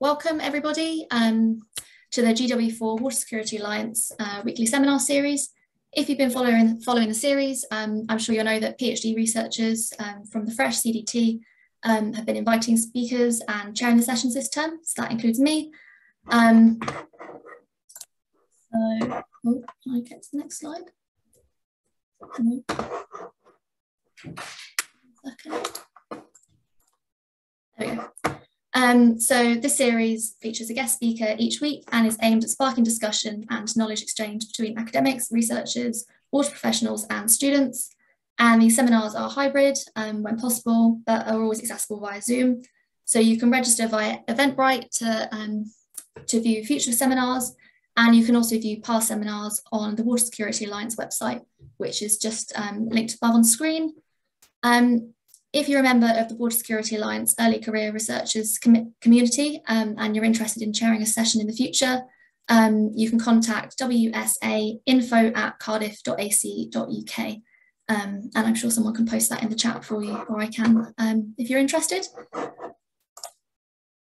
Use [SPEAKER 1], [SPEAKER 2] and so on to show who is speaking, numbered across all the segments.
[SPEAKER 1] welcome everybody um, to the GW4 Water Security Alliance uh, weekly seminar series. If you've been following, following the series, um, I'm sure you'll know that PhD researchers um, from the FRESH CDT um, have been inviting speakers and chairing the sessions this term, so that includes me. Um, so, oh, can I get to the next slide? There we go. Um, so this series features a guest speaker each week and is aimed at sparking discussion and knowledge exchange between academics, researchers, water professionals and students. And these seminars are hybrid um, when possible, but are always accessible via Zoom. So you can register via Eventbrite to, um, to view future seminars, and you can also view past seminars on the Water Security Alliance website, which is just um, linked above on screen. Um, if you're a member of the Water Security Alliance Early Career Researchers com community um, and you're interested in chairing a session in the future, um, you can contact WSA info at cardiff.ac.uk. Um, and I'm sure someone can post that in the chat for you, or I can um, if you're interested.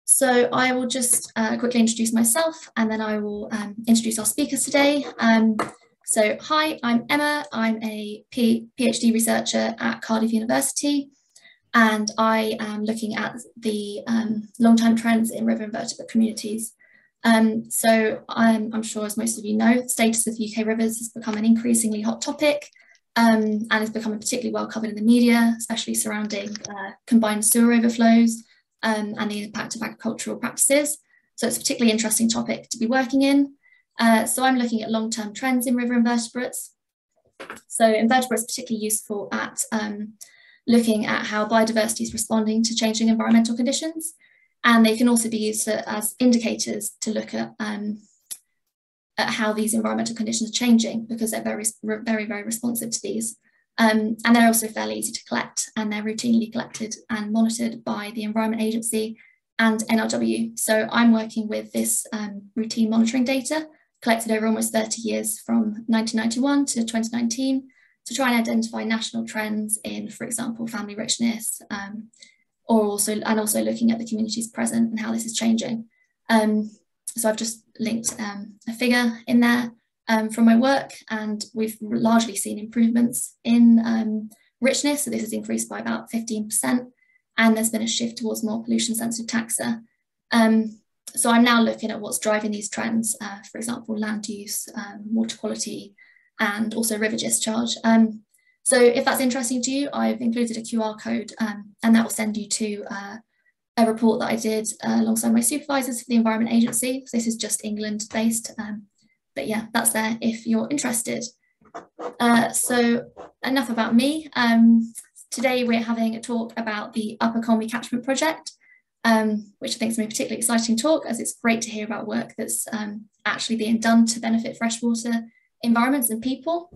[SPEAKER 1] So I will just uh, quickly introduce myself and then I will um, introduce our speakers today. Um, so hi, I'm Emma. I'm a P PhD researcher at Cardiff University and I am looking at the um, long-term trends in river invertebrate communities. Um, so I'm, I'm, sure, as most of you know, the status of UK rivers has become an increasingly hot topic um, and is becoming particularly well covered in the media, especially surrounding uh, combined sewer overflows um, and the impact of agricultural practices. So it's a particularly interesting topic to be working in. Uh, so I'm looking at long-term trends in river invertebrates. So invertebrates particularly useful at um, looking at how biodiversity is responding to changing environmental conditions. And they can also be used as indicators to look at, um, at how these environmental conditions are changing because they're very, very, very responsive to these. Um, and they're also fairly easy to collect and they're routinely collected and monitored by the Environment Agency and NRW. So I'm working with this um, routine monitoring data collected over almost 30 years from 1991 to 2019 to try and identify national trends in, for example, family richness, um, or also and also looking at the communities present and how this is changing. Um, so I've just linked um, a figure in there um, from my work, and we've largely seen improvements in um, richness. So this has increased by about 15%, and there's been a shift towards more pollution-sensitive taxa. So I'm now looking at what's driving these trends, uh, for example, land use, water quality, and also river discharge. Um, so if that's interesting to you, I've included a QR code um, and that will send you to uh, a report that I did uh, alongside my supervisors for the Environment Agency. So this is just England based. Um, but yeah, that's there if you're interested. Uh, so enough about me. Um, today we're having a talk about the Upper Conwy Catchment Project, um, which I think is a particularly exciting talk as it's great to hear about work that's um, actually being done to benefit freshwater environments and people.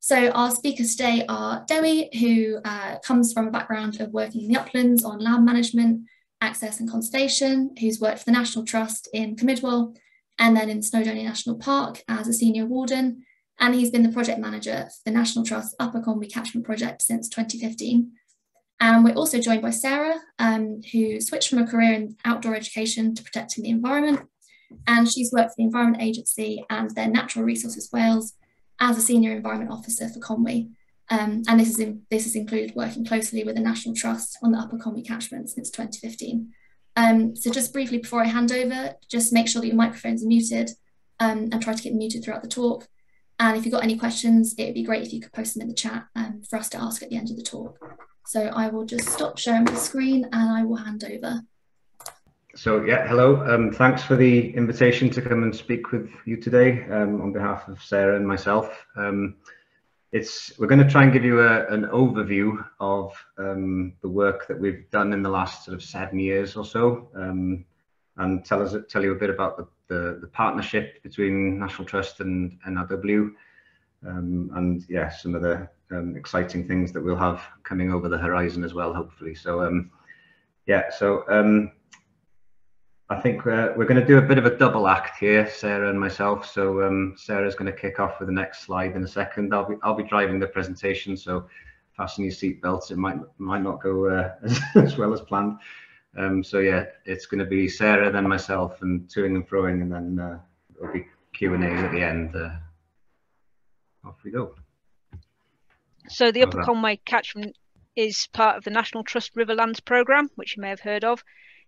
[SPEAKER 1] So our speakers today are Dewi, who uh, comes from a background of working in the uplands on land management, access and conservation, who's worked for the National Trust in Cwm Idwal and then in Snowdonia National Park as a senior warden. And he's been the project manager for the National Trust Upper Conwy Catchment Project since 2015. And we're also joined by Sarah, um, who switched from a career in outdoor education to protecting the environment and she's worked for the Environment Agency and their Natural Resources Wales as a Senior Environment Officer for Conwy. Um, and this, is in, this has included working closely with the National Trust on the Upper Conwy catchment since 2015. Um, so just briefly before I hand over, just make sure that your microphones are muted um, and try to get muted throughout the talk. And if you've got any questions, it would be great if you could post them in the chat um, for us to ask at the end of the talk. So I will just stop sharing the screen and I will hand over.
[SPEAKER 2] So yeah, hello. Um, thanks for the invitation to come and speak with you today um, on behalf of Sarah and myself. Um, it's we're going to try and give you a, an overview of um, the work that we've done in the last sort of seven years or so, um, and tell us tell you a bit about the, the, the partnership between National Trust and NRW, um, and yeah, some of the exciting things that we'll have coming over the horizon as well, hopefully. So yeah, so I think uh, we're going to do a bit of a double act here, Sarah and myself. So um, Sarah's going to kick off with the next slide in a second. I'll be I'll be driving the presentation, so fasten your seatbelts. It might might not go uh, as, as, well as planned. Um, so yeah, it's going to be Sarah, then myself, and toing and throwing, and then uh, there'll be Q and A's at the end. Uh, off we go.
[SPEAKER 3] So the Upper Conwy catchment is part of the National Trust Riverlands programme, which you may have heard of.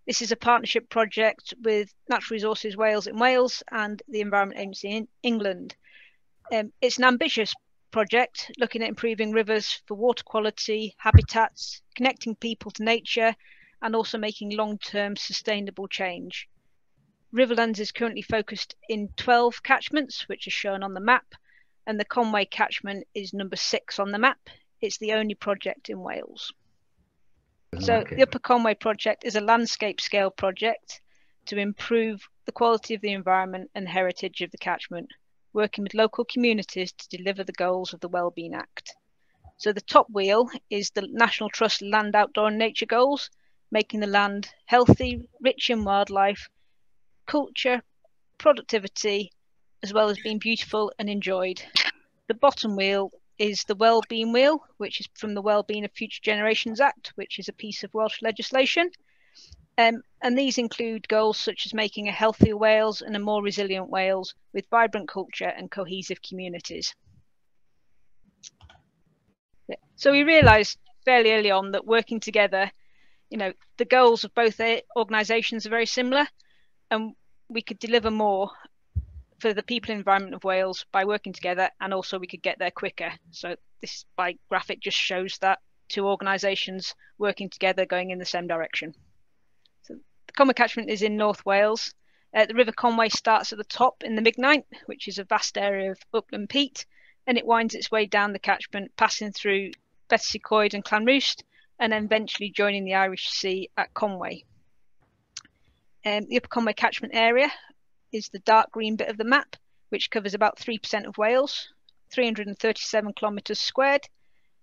[SPEAKER 3] This is a partnership project with Natural Resources Wales in Wales and the Environment Agency in England. Um, it's an ambitious project looking at improving rivers for water quality, habitats, connecting people to nature, and also making long term sustainable change. Riverlands is currently focused in 12 catchments, which are shown on the map, and the Conwy catchment is number six on the map. It's the only project in Wales. So, okay. the Upper Conwy project is a landscape scale project to improve the quality of the environment and heritage of the catchment working with local communities to deliver the goals of the Wellbeing Act. So the top wheel is the National Trust Land Outdoor and Nature Goals, making the land healthy, rich in wildlife, culture, productivity, as well as being beautiful and enjoyed. The bottom wheel is the Wellbeing Wheel, which is from the Wellbeing of Future Generations Act, which is a piece of Welsh legislation. Um, and these include goals such as making a healthier Wales and a more resilient Wales with vibrant culture and cohesive communities. So we realised fairly early on that working together, you know, the goals of both organisations are very similar, and we could deliver more for the people and environment of Wales by working together, and also we could get there quicker. So this by graphic just shows that two organisations working together going in the same direction. So the Conwy catchment is in North Wales. Uh, the River Conwy starts at the top in the Mignaint, which is a vast area of upland peat, and it winds its way down the catchment, passing through y Coed and Llanrwst, and then eventually joining the Irish Sea at Conwy. Um, the Upper Conwy catchment area is the dark green bit of the map, which covers about 3% of Wales, 337 kilometres squared,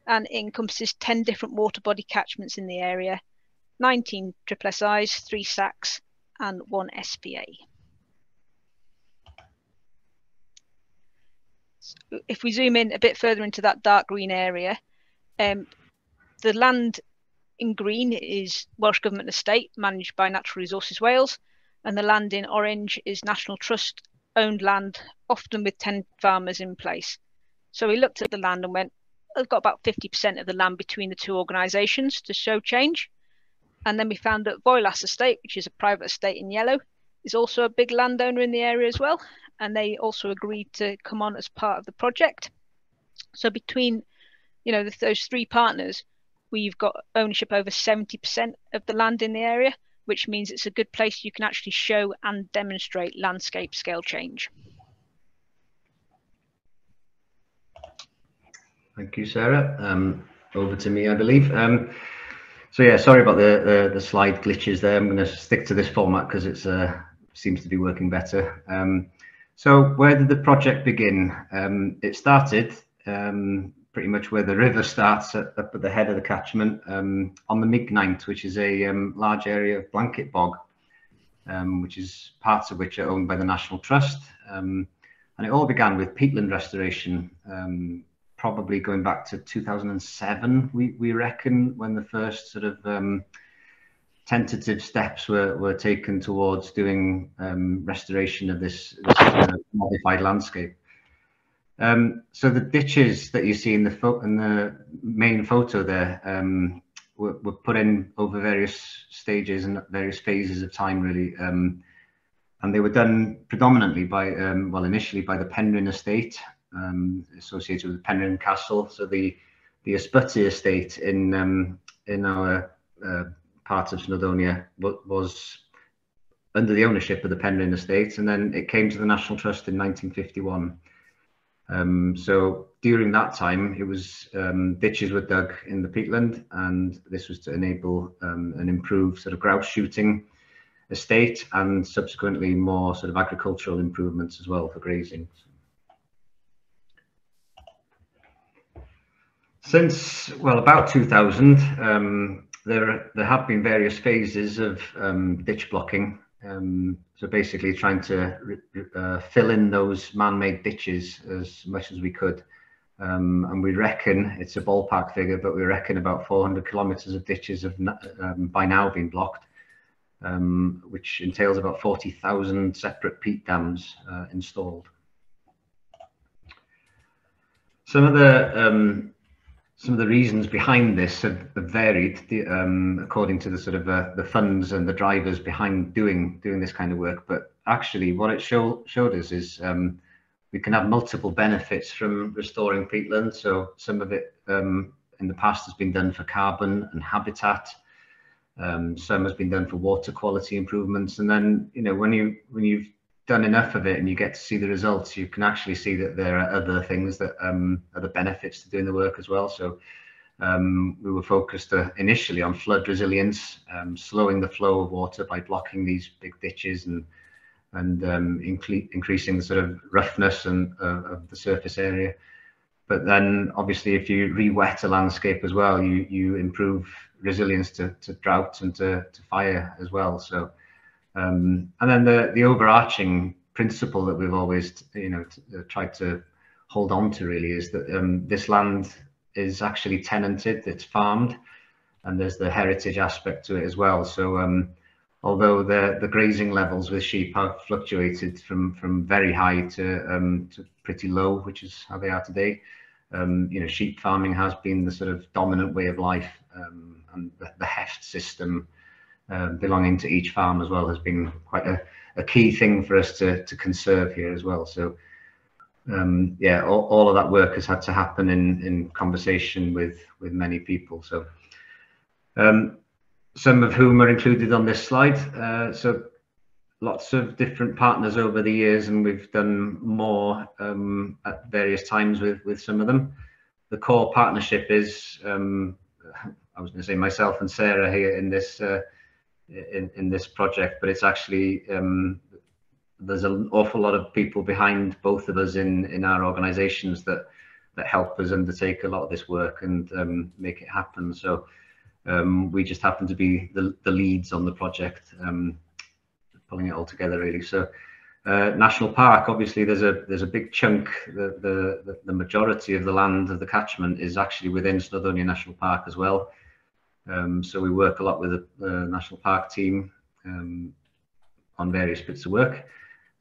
[SPEAKER 3] and encompasses 10 different water body catchments in the area, 19 triple SIs, 3 SACs, and 1 SPA. So if we zoom in a bit further into that dark green area, um, the land in green is Welsh Government estate managed by Natural Resources Wales, and the land in orange is National Trust owned land, often with 10 farmers in place. So we looked at the land and went, I've got about 50% of the land between the two organisations to show change. And then we found that Voelas Estate, which is a private estate in yellow, is also a big landowner in the area as well. And they also agreed to come on as part of the project. So between, you know, those three partners, we've got ownership over 70% of the land in the area, which means it's a good place you can actually show and demonstrate landscape scale change.
[SPEAKER 2] Thank you, Sarah. Um, over to me, I believe. Um, so yeah, sorry about the, the, the slide glitches there. I'm going to stick to this format because it uh, seems to be working better. Um, so where did the project begin? Um, it started um, pretty much where the river starts at, at the head of the catchment um, on the Mignaint, which is a um, large area of blanket bog, um, which is parts of which are owned by the National Trust. and it all began with peatland restoration probably going back to 2007, we, we reckon, when the first sort of um, tentative steps were, were taken towards doing um, restoration of this, this uh, modified landscape. Um, so the ditches that you see in the, in the main photo there um, were, were, put in over various stages and various phases of time, really. Um, and they were done predominantly by, um, well, initially by the Penrhyn estate, um, associated with Penrhyn Castle. So the the estate in um, in our uh, part of Snowdonia was under the ownership of the Penrhyn estate, and then it came to the National Trust in 1951. Um, so during that time, it was um, ditches were dug in the peatland, and this was to enable um, an improved sort of grouse shooting estate, and subsequently more sort of agricultural improvements as well for grazing. Since, well, about 2000, um, there, there have been various phases of um, ditch blocking. Um, so basically trying to uh, fill in those man-made ditches as much as we could. Um, and we reckon, it's a ballpark figure, but we reckon about 400 kilometres of ditches have um, by now been blocked. um, which entails about 40,000 separate peat dams uh, installed. Some of the um, some of the reasons behind this have, varied um, according to the sort of uh, the funds and the drivers behind doing doing this kind of work. But actually, what it show, showed us is um, we can have multiple benefits from restoring peatland. So some of it um, in the past has been done for carbon and habitat. Um, some has been done for water quality improvements, and then you know when you when you've done enough of it and you get to see the results, you can actually see that there are other things that um, are the benefits to doing the work as well. So um, we were focused uh, initially on flood resilience, um, slowing the flow of water by blocking these big ditches and and um, increasing the sort of roughness and uh, of the surface area. But then obviously if you re-wet a landscape as well, you you improve resilience to, to drought and to, to fire as well. So um, and then the, the overarching principle that we've always, you know, uh, tried to hold on to really is that um, this land is actually tenanted, it's farmed, and there's the heritage aspect to it as well. So um, although the, the grazing levels with sheep have fluctuated from, from very high to, um, to pretty low, which is how they are today, um, you know, sheep farming has been the sort of dominant way of life um, and the, the heft system um, belonging to each farm as well has been quite a, a key thing for us to, to conserve here as well. So um, yeah, all, all, of that work has had to happen in, in conversation with, with many people. So um, some of whom are included on this slide. Uh, so lots of different partners over the years and we've done more um, at various times with, with some of them. The core partnership is, um, I was going to say myself and Sarah here in this uh, in, in this project, but it's actually um, there's an awful lot of people behind both of us in in our organisations that that help us undertake a lot of this work and um, make it happen. So um, we just happen to be the, the leads on the project, um, pulling it all together really. So uh, national park, obviously, there's a there's a big chunk. The, the the majority of the land of the catchment is actually within Snowdonia National Park as well. Um, so we work a lot with the, the National Park team um, on various bits of work.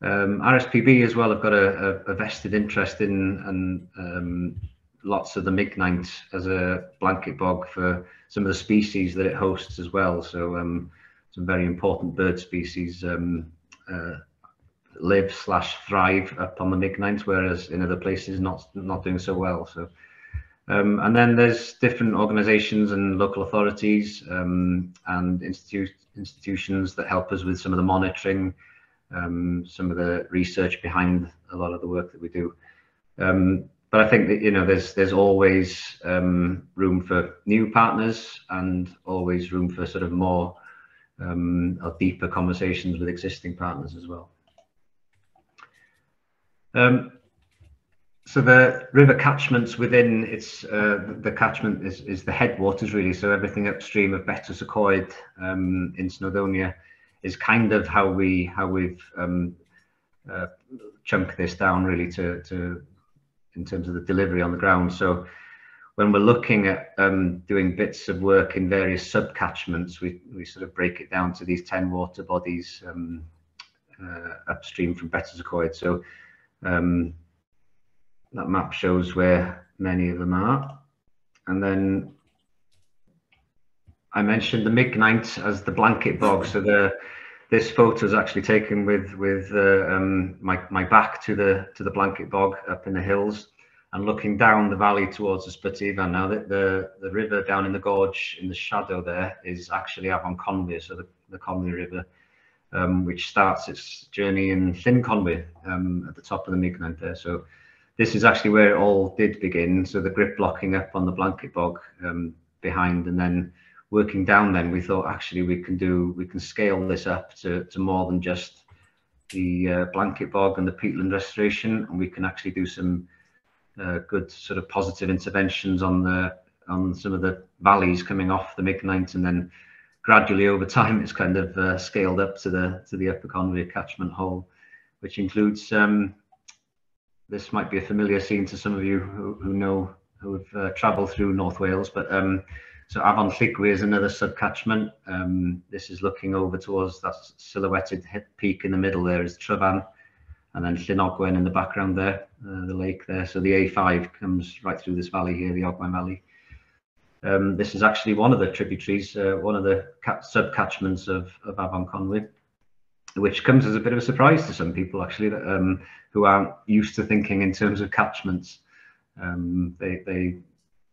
[SPEAKER 2] Um, RSPB as well have got a, a, a vested interest in and um, lots of the Mignaint as a blanket bog for some of the species that it hosts as well. So um, some very important bird species um, uh, live slash thrive up on the Mignaint, whereas in other places not not doing so well. So um, and then there's different organizations and local authorities um, and institu institutions that help us with some of the monitoring, um, some of the research behind a lot of the work that we do. Um, but I think that, you know, there's, there's always um, room for new partners and always room for sort of more um, or deeper conversations with existing partners as well. So the river catchments within its uh, the catchment is, is the headwaters really. So everything upstream of Betws um, in Snowdonia is kind of how we how we've um, uh, chunked this down really to to in terms of the delivery on the ground. So when we're looking at um, doing bits of work in various sub-catchments, we, we sort of break it down to these 10 water bodies um, uh, upstream from Betws So um, that map shows where many of them are. And then I mentioned the Mignaint as the blanket bog. So the this photo is actually taken with with uh, um, my my back to the to the blanket bog up in the hills and looking down the valley towards the Split Now the, the the river down in the gorge in the shadow there is actually Afon Conwy, so the, the Conwy River, um, which starts its journey in Llyn Conwy um, at the top of the Mignaint there. So this is actually where it all did begin. So the grip blocking up on the blanket bog um, behind and then working down then we thought actually we can do, we can scale this up to, to more than just the uh, blanket bog and the peatland restoration and we can actually do some uh, good sort of positive interventions on the on some of the valleys coming off the Mignaint and then gradually over time it's kind of uh, scaled up to the to the upper Conwy catchment hole which includes um, this might be a familiar scene to some of you who, who know who have uh, travelled through North Wales, but um, So Afon Llugwy is another subcatchment. Um, this is looking over towards that silhouetted peak in the middle there is Tryfan, and then Llyn in the background there, uh, the lake there. So the A5 comes right through this valley here, the Ogwen Valley. Um, this is actually one of the tributaries, uh, one of the sub-catchments of, of Afon Conwy, which comes as a bit of a surprise to some people actually, that, um, who aren't used to thinking in terms of catchments. Um, they, they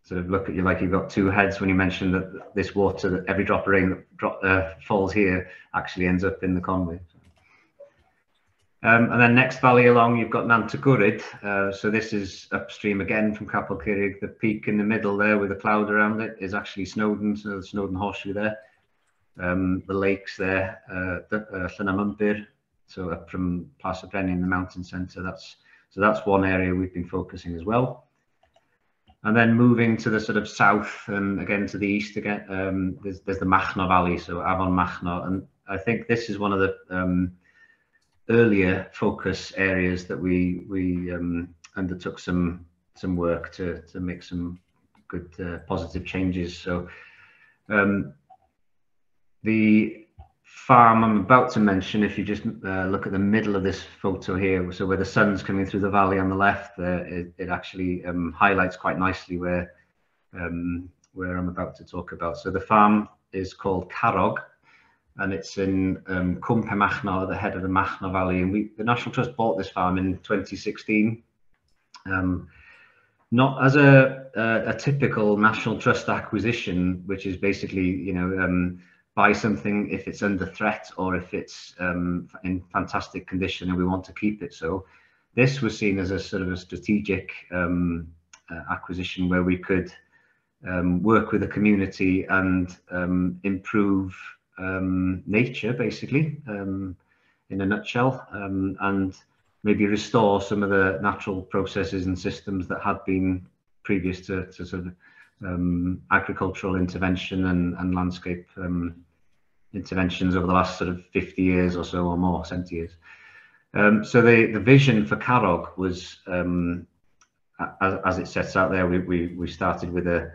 [SPEAKER 2] sort of look at you like you've got two heads when you mention that this water, that every drop of rain that drop, uh, falls here actually ends up in the Conwy. Um, and then next valley along, you've got Nant y Gwryd. Uh, so this is upstream again from Capel Curig. The peak in the middle there with a cloud around it is actually Snowdon, so the Snowdon Horseshoe there. um, the lakes there, uh, uh, Llanamymbir, so up from Pass of Penny in the mountain centre. That's so that's one area we've been focusing as well. And then moving to the sort of south and again to the east again, um, there's, there's the Machno Valley, so Avon Machno, and I think this is one of the um, earlier focus areas that we we um, undertook some some work to to make some good uh, positive changes. So um, the farm I'm about to mention, if you just uh, look at the middle of this photo here, so where the sun's coming through the valley on the left, there, it, it actually um, highlights quite nicely where um, where I'm about to talk about. So the farm is called Carrog, and it's in um, Cwm Pen the head of the Machno Valley. And we, the National Trust bought this farm in 2016. Um, not as a, a, a, typical National Trust acquisition, which is basically, you know, um, buy something if it's under threat or if it's um, in fantastic condition and we want to keep it. So this was seen as a sort of a strategic um, uh, acquisition where we could um, work with the community and um, improve um, nature, basically, um, in a nutshell, um, and maybe restore some of the natural processes and systems that had been previous to, to sort of um, agricultural intervention and, and landscape um, interventions over the last sort of 50 years or so or more, 70 years. Um, so the, the vision for Carrog was, um, as, as, it sets out there, we, we, we started with a,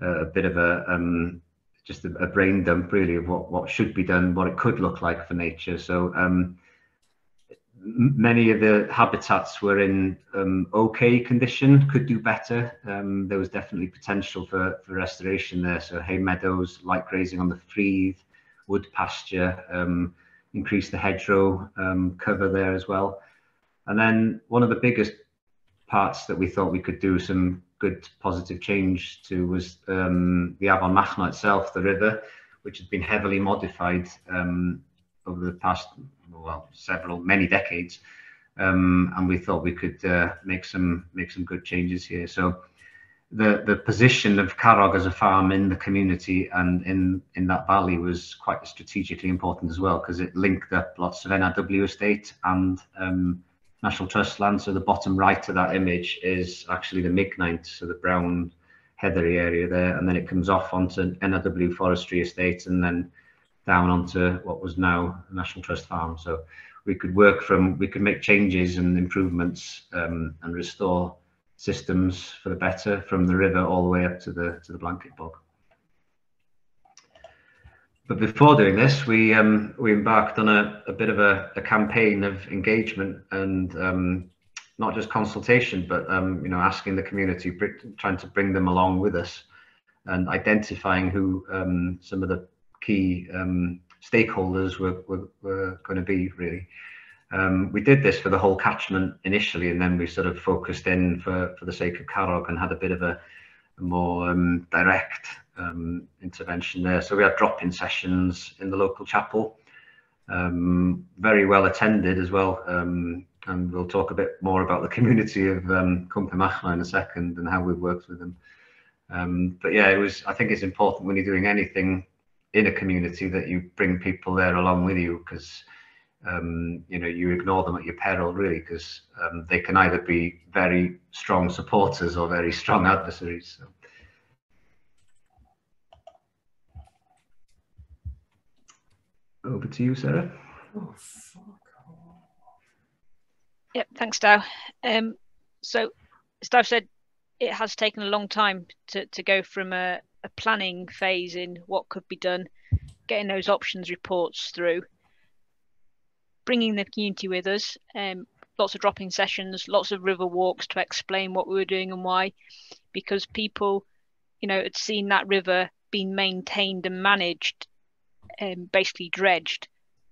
[SPEAKER 2] a bit of a, um, just a, a, brain dump really of what, what should be done, what it could look like for nature. So um, many of the habitats were in um, okay condition, could do better. Um, there was definitely potential for, for restoration there. So hay meadows, light grazing on the ffridd, wood pasture, um, increase the hedgerow um, cover there as well. And then one of the biggest parts that we thought we could do some good positive change to was um, the Afon Machno itself, the river, which has been heavily modified um, over the past, well, several, many decades. Um, and we thought we could uh, make some make some good changes here. So the the position of Carrog as a farm in the community and in in that valley was quite strategically important as well because it linked up lots of NRW estate and um, National Trust land. So the bottom right of that image is actually the Mignaint, so the brown heathery area there, and then it comes off onto NRW Forestry Estate and then down onto what was now National Trust Farm. So we could work from, we could make changes and improvements um, and restore systems for the better from the river all the way up to the to the blanket bog. But before doing this, we um, we embarked on a, a bit of a, a campaign of engagement and um, not just consultation, but um, you know asking the community, trying to bring them along with us, and identifying who um, some of the key um, stakeholders were, were, were going to be really. Um, we did this for the whole catchment initially, and then we sort of focused in for, for the sake of Carrog and had a bit of a, a more um, direct um, intervention there. So we had drop-in sessions in the local chapel, um, very well attended as well. Um, and we'll talk a bit more about the community of um, in a second and how we've worked with them. Um, but yeah, it was. I think it's important when you're doing anything in a community that you bring people there along with you because um, you know you ignore them at your peril really because um, they can either be very strong supporters or very strong adversaries. So. Over to you, Sarah. Oh, fuck
[SPEAKER 3] Yep, thanks, Dow. Um, so, as Dow said, it has taken a long time to, to go from a, a planning phase in what could be done, getting those options reports through, bringing the community with us, um, lots of drop-in sessions, lots of river walks to explain what we were doing and why, because people, you know, had seen that river being maintained and managed, um, basically dredged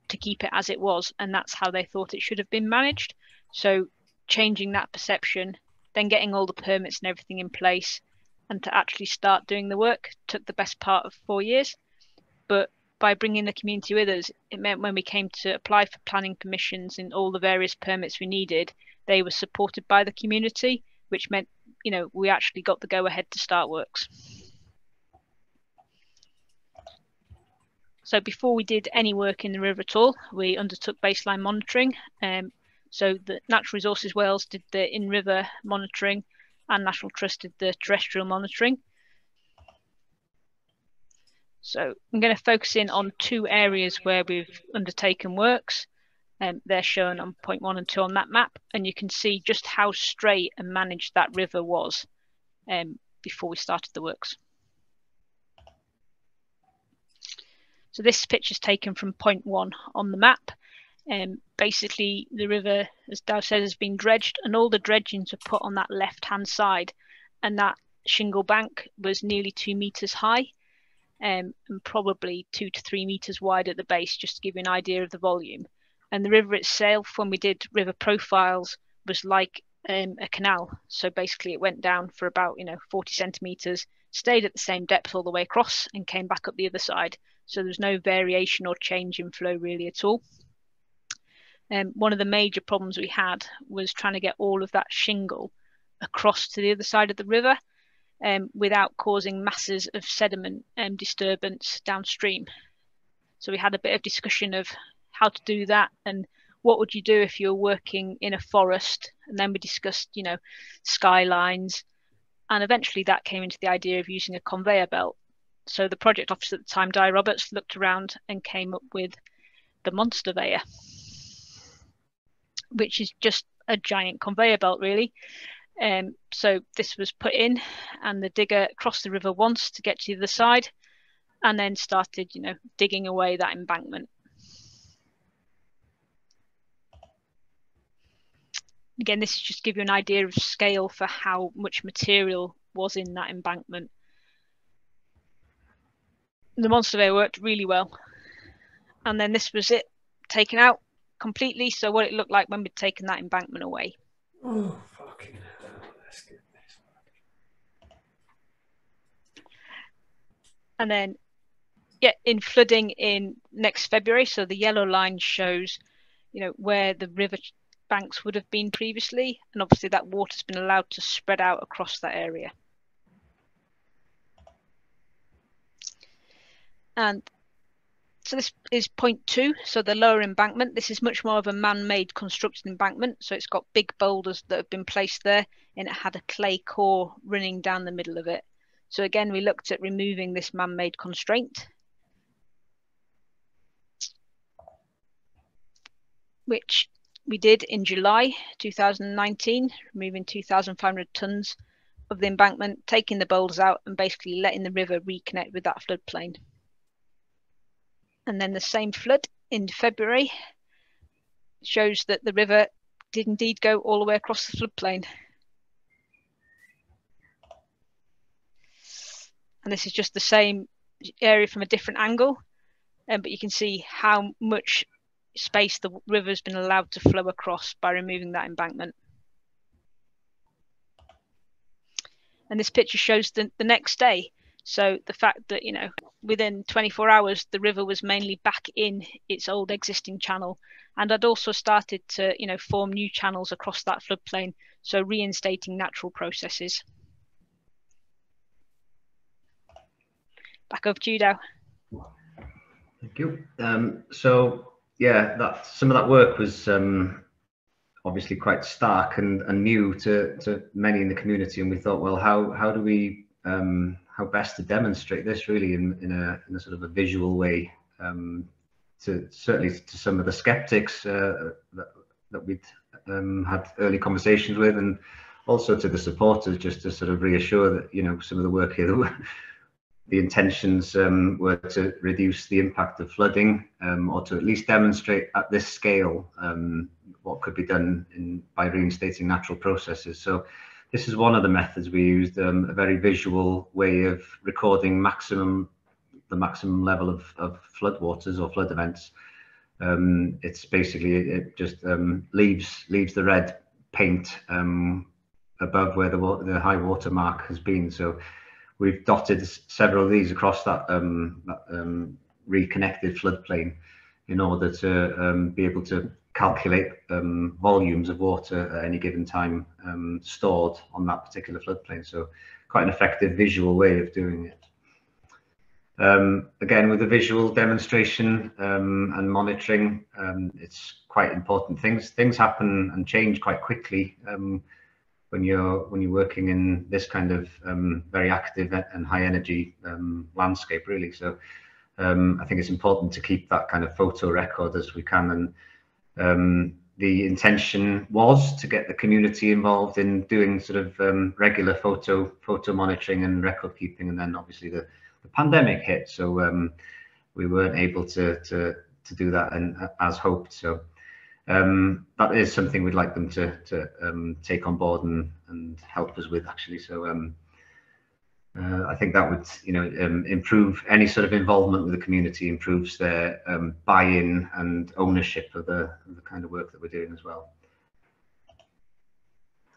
[SPEAKER 3] to keep it as it was, and that's how they thought it should have been managed. So changing that perception, then getting all the permits and everything in place, and to actually start doing the work took the best part of four years. But by bringing the community with us, it meant when we came to apply for planning permissions and all the various permits we needed, they were supported by the community, which meant, you know, we actually got the go ahead to start works. So before we did any work in the river at all, we undertook baseline monitoring. Um, so the Natural Resources Wales did the in-river monitoring and National Trust did the terrestrial monitoring. So I'm going to focus in on two areas where we've undertaken works. Um, they're shown on point one and two on that map, and you can see just how straight and managed that river was um, before we started the works. So this picture is taken from point one on the map. Um, basically, the river, as Dow says, has been dredged, and all the dredgings were put on that left-hand side, and that shingle bank was nearly two meters high um, and probably two to three meters wide at the base, just to give you an idea of the volume. And the river itself, when we did river profiles, was like um, a canal. So basically, it went down for about you know 40 centimeters, stayed at the same depth all the way across, and came back up the other side. So there's no variation or change in flow really at all. Um, one of the major problems we had was trying to get all of that shingle across to the other side of the river um, without causing masses of sediment and disturbance downstream. So we had a bit of discussion of how to do that and what would you do if you're working in a forest? And then we discussed you know skylines. And eventually that came into the idea of using a conveyor belt. So the project officer at the time di roberts looked around and came up with the monsterveyor which is just a giant conveyor belt really um, so this was put in, and the digger crossed the river once to get to the other side, and then started, you know, digging away that embankment. Again, this is just to give you an idea of scale for how much material was in that embankment. The monster monsterveyor worked really well. And then this was it, taken out completely. So what it looked like when we'd taken that embankment away.
[SPEAKER 4] Oh, fucking
[SPEAKER 3] and then yeah, in flooding in next February. So the yellow line shows, you know, where the river banks would have been previously, and obviously that water's been allowed to spread out across that area. And so this is point two. So the lower embankment, this is much more of a man-made constructed embankment. So it's got big boulders that have been placed there and it had a clay core running down the middle of it. So again, we looked at removing this man-made constraint, which we did in July 2019, removing 2,500 tonnes of the embankment, taking the boulders out and basically letting the river reconnect with that floodplain. And then the same flood in February shows that the river did indeed go all the way across the floodplain. and this is just the same area from a different angle um, but you can see how much space the river's been allowed to flow across by removing that embankment and this picture shows the, the next day so the fact that you know within 24 hours the river was mainly back in its old existing channel and i'd also started to you know form new channels across that floodplain so reinstating natural processes back over to you, Dow.
[SPEAKER 2] Thank you. Um, so yeah, that some of that work was um, obviously quite stark and, and new to, to many in the community, and we thought, well, how how do we um, how best to demonstrate this really in, in a in a sort of a visual way um, to certainly to some of the skeptics uh, that, that we'd um, had early conversations with and also to the supporters just to sort of reassure that you know some of the work here the intentions um, were to reduce the impact of flooding um, or to at least demonstrate at this scale um, what could be done in, by reinstating natural processes. So this is one of the methods we used, um, a very visual way of recording maximum the maximum level of, of floodwaters or flood events. Um, it's basically, it just um, leaves leaves the red paint above where the, the high water mark has been. So we've dotted several of these across that, um, that um, reconnected floodplain in order to um, be able to calculate um, volumes of water at any given time um, stored on that particular floodplain. So quite an effective visual way of doing it. Um, again, with the visual demonstration and monitoring, it's quite important. Things things happen and change quite quickly when you're when you're working in this kind of um, very active and high energy um, landscape really so um, I think it's important to keep that kind of photo record as we can and um, the intention was to get the community involved in doing sort of um, regular photo photo monitoring and record keeping and then obviously the, the pandemic hit so um, we weren't able to to to do that and as hoped so um, that is something we'd like them to, to um, take on board and, and help us with actually. So um, uh, I think that would, you know, um, improve any sort of involvement with the community, improves their um, buy-in and ownership of the, of the kind of work that we're doing as well.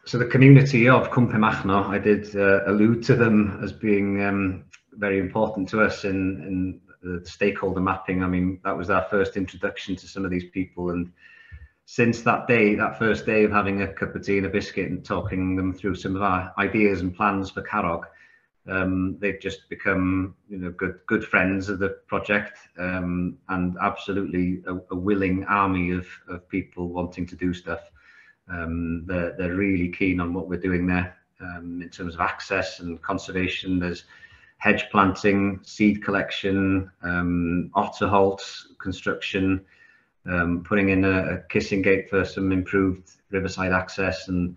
[SPEAKER 2] So the community of Cwm I did uh, allude to them as being um, very important to us in, in the stakeholder mapping. I mean, that was our first introduction to some of these people and since that day, that first day of having a cup of tea and a biscuit and talking them through some of our ideas and plans for Carrog, um, they've just become, you know, good good friends of the project um, and absolutely a, a, willing army of, of people wanting to do stuff. Um, they're, they're really keen on what we're doing there um, in terms of access and conservation. There's hedge planting, seed collection, um, otter holts construction, um, putting in a, a, kissing gate for some improved riverside access and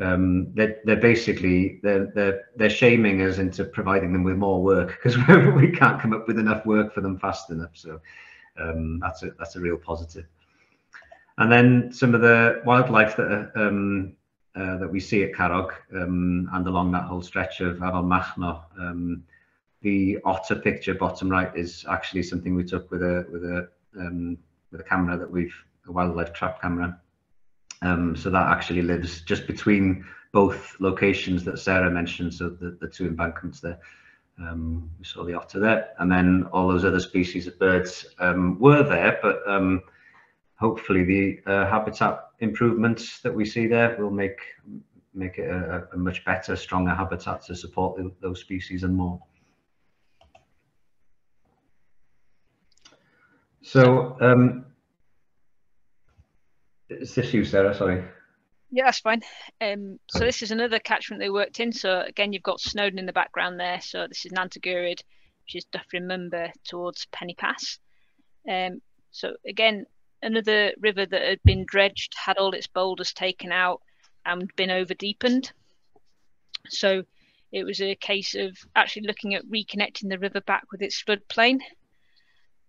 [SPEAKER 2] um, they're, they're basically they're, they're they're shaming us into providing them with more work because we can't come up with enough work for them fast enough so um, that's a that's a real positive. and then some of the wildlife that um, uh, that we see at Carrog um, and along that whole stretch of Afon Machno um, the otter picture bottom right is actually something we took with a with a um, with a camera that we've a wildlife trap camera. Um, so that actually lives just between both locations that Sarah mentioned, so the, the two embankments there. Um, we saw the otter there, and then all those other species of birds um, were there, but um, hopefully the uh, habitat improvements that we see there will make make it a, a much better, stronger habitat to support the, those species and more. So, is this you, Sarah? Sorry.
[SPEAKER 3] Yeah, that's fine. Um, so this is another catchment they worked in. So again, you've got Snowdon in the background there. So this is Nant y Gwryd, which is Dyffryn Mymbyr towards Pen-y-Pass. Um, so again, another river that had been dredged, had all its boulders taken out and been over deepened. So it was a case of actually looking at reconnecting the river back with its floodplain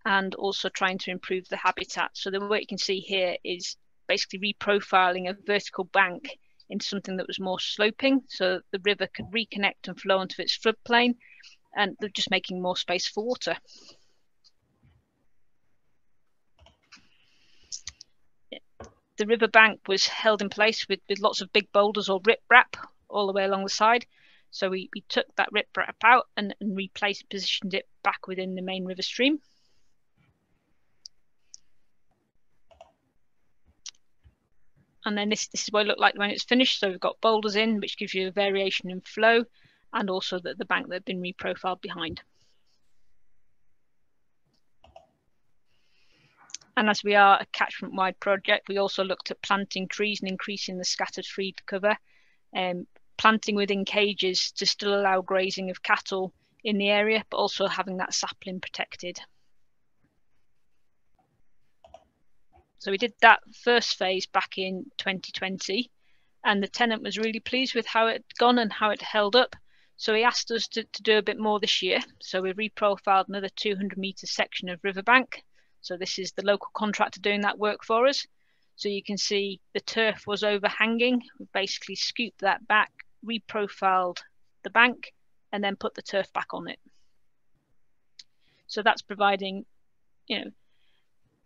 [SPEAKER 3] and also trying to improve the habitat. So the what you can see here is basically reprofiling a vertical bank into something that was more sloping so the river could reconnect and flow onto its floodplain and just making more space for water. The river bank was held in place with, with lots of big boulders or riprap all the way along the side. So we, we took that riprap out and, and replaced, positioned it back within the main river stream. And then this, this is what it looked like when it's finished. So we've got boulders in, which gives you a variation in flow, and also the, the bank that had been reprofiled behind. And as we are a catchment-wide project, we also looked at planting trees and increasing the scattered feed cover, um, planting within cages to still allow grazing of cattle in the area, but also having that sapling protected. So we did that first phase back in 2020, and the tenant was really pleased with how it had gone and how it held up. So he asked us to, to do a bit more this year. So we reprofiled another 200 metre section of riverbank. So this is the local contractor doing that work for us. So you can see the turf was overhanging. We basically scooped that back, reprofiled the bank, and then put the turf back on it. So that's providing, you know,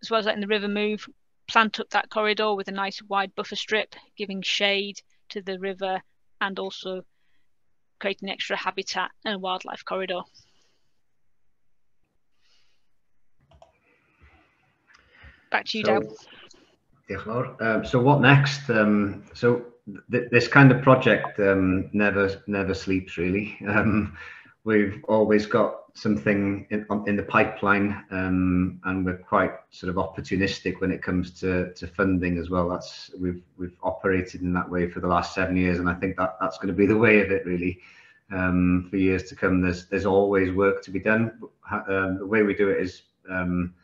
[SPEAKER 3] as well as letting the river move, plant up that corridor with a nice wide buffer strip, giving shade to the river and also creating extra habitat and wildlife corridor. Back to you, so,
[SPEAKER 2] Dale. Um, so what next? Um, so th this kind of project um, never never sleeps really. Um, we've always got something in, in the pipeline um, and we're quite sort of opportunistic when it comes to, to funding as well. That's we've we've operated in that way for the last seven years and I think that that's going to be the way of it really um, for years to come. There's there's always work to be done. Um, the way we do it is um,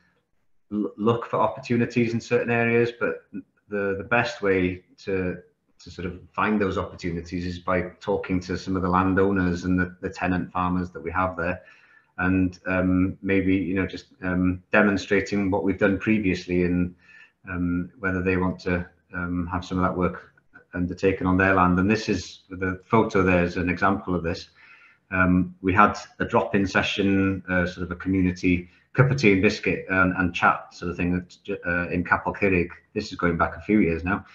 [SPEAKER 2] look for opportunities in certain areas, but the the best way to to sort of find those opportunities is by talking to some of the landowners and the, the tenant farmers that we have there and um, maybe you know just um, demonstrating what we've done previously and um, whether they want to um, have some of that work undertaken on their land and this is the photo there's an example of this um, we had a drop-in session uh, sort of a community cup of tea and biscuit and, and chat sort of thing uh, in Curig. This is going back a few years now.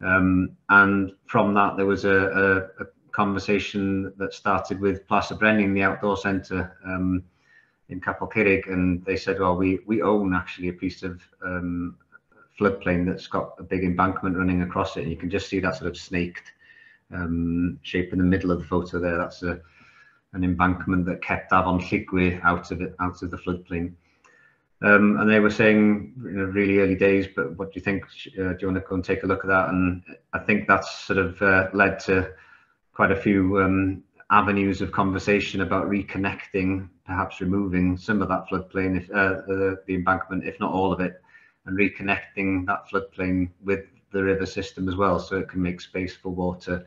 [SPEAKER 2] Um, and from that, there was a, a, a, conversation that started with Plas y Brenin, the outdoor centre um, in Capel Curig, and they said, well, we, we own actually a piece of um, floodplain that's got a big embankment running across it. And you can just see that sort of snaked um, shape in the middle of the photo there. That's a, an embankment that kept Afon Llugwy out of it, out of the floodplain. Um, and they were saying, you know, really early days, but what do you think? Uh, do you want to go and take a look at that? And I think that's sort of uh, led to quite a few um, avenues of conversation about reconnecting, perhaps removing some of that floodplain, if, uh, the, the embankment, if not all of it, and reconnecting that floodplain with the river system as well, so it can make space for water.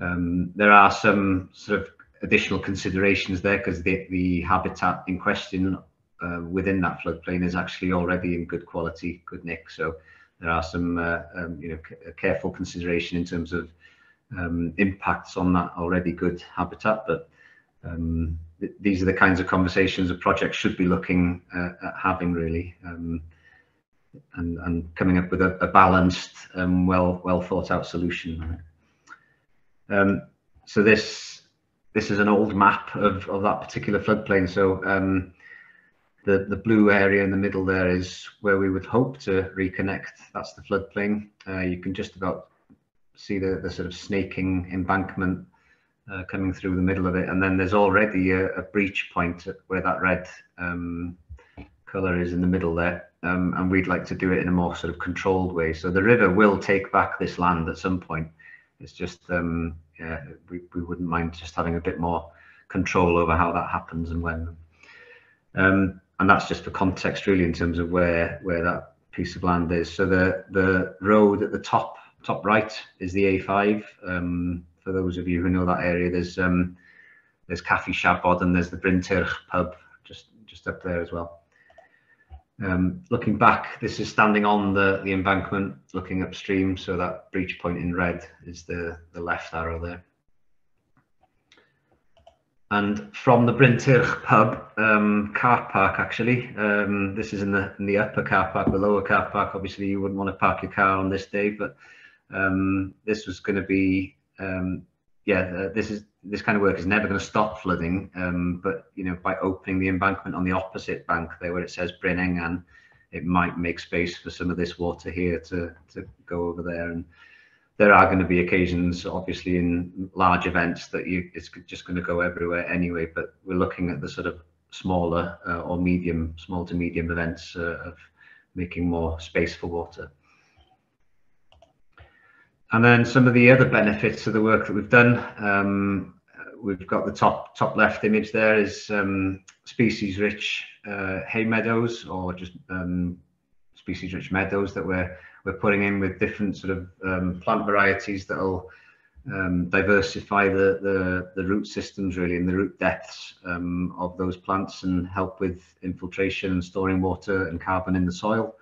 [SPEAKER 2] Um, there are some sort of additional considerations there because the, the habitat in question uh, within that floodplain is actually already in good quality, good nick. So there are some, uh, um, you know, careful consideration in terms of um, impacts on that already good habitat. But um, th these are the kinds of conversations a project should be looking uh, at having really, um, and, and coming up with a, a balanced, um, well well thought out solution. Um, so this this is an old map of, of that particular floodplain. So um, the, the blue area in the middle there is where we would hope to reconnect. That's the floodplain. Uh, you can just about see the, the sort of snaking embankment uh, coming through the middle of it. And then there's already a, a breach point where that red um, colour is in the middle there. Um, and we'd like to do it in a more sort of controlled way. So the river will take back this land at some point. It's just, um, yeah, we, we wouldn't mind just having a bit more control over how that happens and when. Um, and that's just for context really in terms of where where that piece of land is. So the the road at the top top right is the A5. Um, for those of you who know that area, there's um, there's Caffi Siabod and there's the Bryn Tyrch pub just just up there as well. Um, looking back, this is standing on the, the embankment, looking upstream. So that breach point in red is the, the left arrow there. And from the Bryn Tyrch pub, um, car park actually, um, this is in the in the upper car park, the lower car park. Obviously, you wouldn't want to park your car on this day, but um, this was going to be, um, yeah, uh, this is this kind of work is never going to stop flooding. Um, but you know, by opening the embankment on the opposite bank there, where it says Bryn Engan, it might make space for some of this water here to to go over there and there are going to be occasions, obviously, in large events that you it's just going to go everywhere anyway. But we're looking at the sort of smaller uh, or medium, small to medium events uh, of making more space for water. And then some of the other benefits of the work that we've done. Um, we've got the top top left image there is um, species rich uh, hay meadows or just um, species rich meadows that we're we're putting in with different sort of um, plant varieties that'll um, diversify the, the, the root systems really and the root depths um, of those plants and help with infiltration and storing water and carbon in the soil.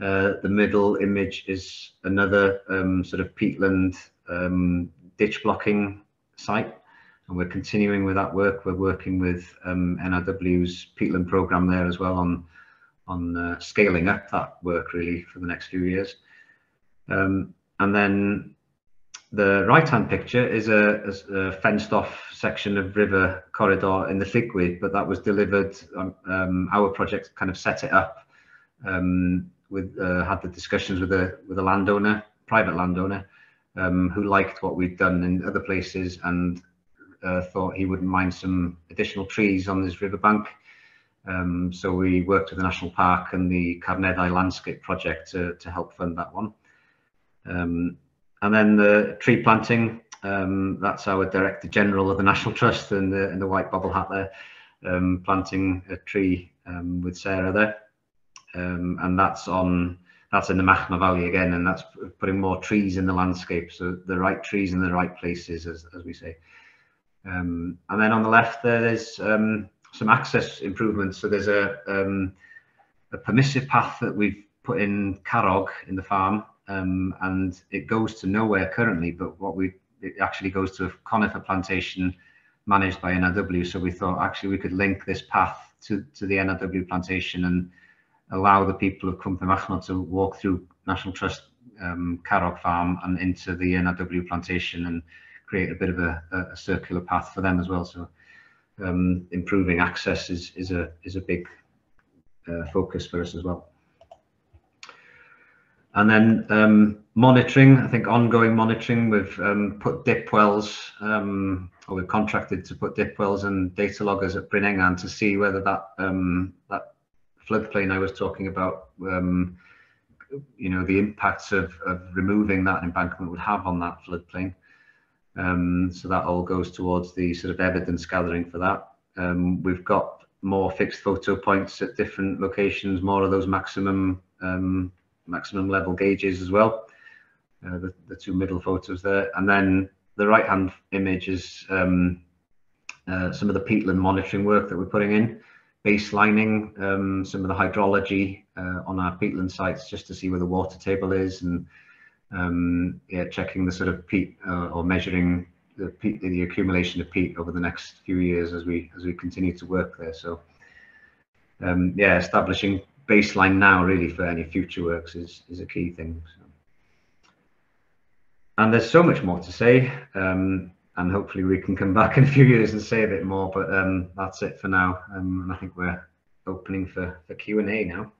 [SPEAKER 2] Uh, the middle image is another um, sort of peatland um, ditch blocking site and we're continuing with that work. We're working with um, NRW's peatland program there as well on, on uh, scaling up that work really for the next few years. Um, and then the right-hand picture is a, a, fenced-off section of river corridor in the Llugwy, but that was delivered. Um, our project kind of set it up. Um, with uh, had the discussions with a with a landowner, private landowner, um, who liked what we'd done in other places and uh, thought he wouldn't mind some additional trees on this riverbank. Um, so we worked with the National Park and the Carneddau Landscape Project to, to help fund that one. Um, and then the tree planting, um, that's our Director General of the National Trust in the, in the white bubble hat there, um, planting a tree um, with Sarah there. Um, and that's on, that's in the Machno Valley again, and that's putting more trees in the landscape. So the right trees in the right places, as, as we say. Um, and then on the left there, there's um, some access improvements. So there's a, a permissive path that we've put in Carrog in the farm um, and it goes to nowhere currently. But what we it actually goes to a conifer plantation managed by NRW. So we thought actually we could link this path to to the NRW plantation and allow the people of Cwm Penmachno to walk through National Trust um, Carrog Farm and into the NRW plantation and create a bit of a, a circular path for them as well. So um, improving access is, is a is a big uh, focus for us as well. And then um, monitoring, I think ongoing monitoring, we've um, put dip wells, um, or we've contracted to put dip wells and data loggers at Bryn Engan to see whether that um, that floodplain I was talking about, um, you know, the impacts of, of removing that embankment would have on that floodplain. Um, so that all goes towards the sort of evidence gathering for that. we've got more fixed photo points at different locations, more of those maximum um, maximum level gauges as well. Uh, the, the two middle photos there. And then the right hand image is um, uh, some of the peatland monitoring work that we're putting in, baselining um, some of the hydrology uh, on our peatland sites just to see where the water table is and um, yeah, checking the sort of peat uh, or measuring the, peat, the accumulation of peat over the next few years as we as we continue to work there. So um, yeah, establishing baseline now really for any future works is, is a key thing. So. And there's so much more to say, um, and hopefully we can come back in a few years and say a bit more, but um, that's it for now. Um, and I think we're opening for, for Q&A now.